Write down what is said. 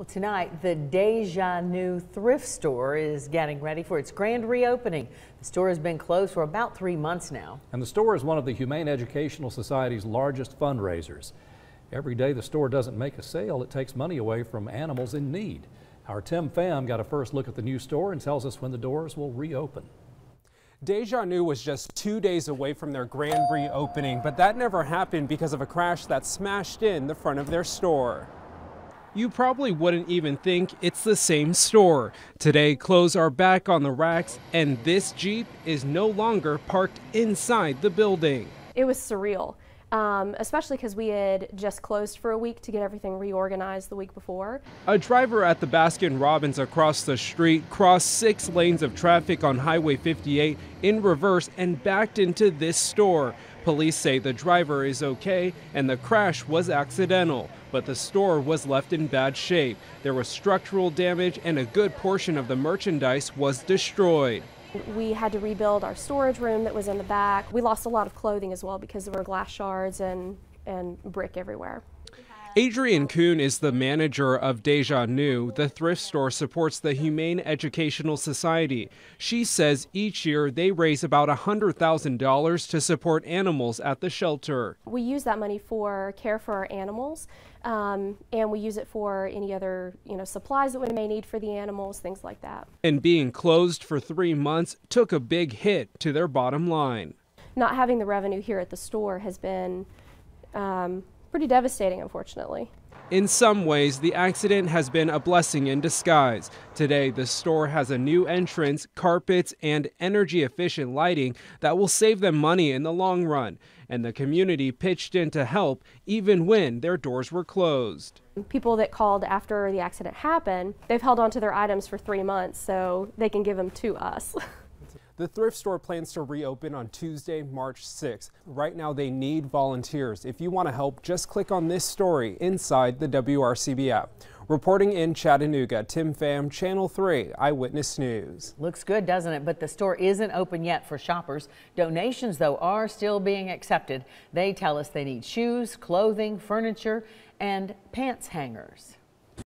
Well, tonight, the Deja Nu thrift store is getting ready for its grand reopening. The store has been closed for about three months now. And the store is one of the Humane Educational Society's largest fundraisers. Every day the store doesn't make a sale, it takes money away from animals in need. Our Tim Pham got a first look at the new store and tells us when the doors will reopen. Deja Nu was just two days away from their grand reopening, but that never happened because of a crash that smashed in the front of their store you probably wouldn't even think it's the same store. Today, clothes are back on the racks, and this Jeep is no longer parked inside the building. It was surreal. Um, especially because we had just closed for a week to get everything reorganized the week before. A driver at the Baskin Robbins across the street crossed six lanes of traffic on Highway 58 in reverse and backed into this store. Police say the driver is okay and the crash was accidental but the store was left in bad shape. There was structural damage and a good portion of the merchandise was destroyed. We had to rebuild our storage room that was in the back. We lost a lot of clothing as well because there were glass shards and, and brick everywhere. Adrian Kuhn is the manager of Deja Nu. The thrift store supports the Humane Educational Society. She says each year they raise about $100,000 to support animals at the shelter. We use that money for care for our animals, um, and we use it for any other you know supplies that we may need for the animals, things like that. And being closed for three months took a big hit to their bottom line. Not having the revenue here at the store has been um, pretty devastating, unfortunately. In some ways, the accident has been a blessing in disguise. Today, the store has a new entrance, carpets, and energy efficient lighting that will save them money in the long run. And the community pitched in to help even when their doors were closed. People that called after the accident happened, they've held on to their items for three months, so they can give them to us. The thrift store plans to reopen on Tuesday, March 6th. Right now, they need volunteers. If you want to help, just click on this story inside the WRCB app. Reporting in Chattanooga, Tim Pham, Channel 3 Eyewitness News. Looks good, doesn't it? But the store isn't open yet for shoppers. Donations, though, are still being accepted. They tell us they need shoes, clothing, furniture, and pants hangers.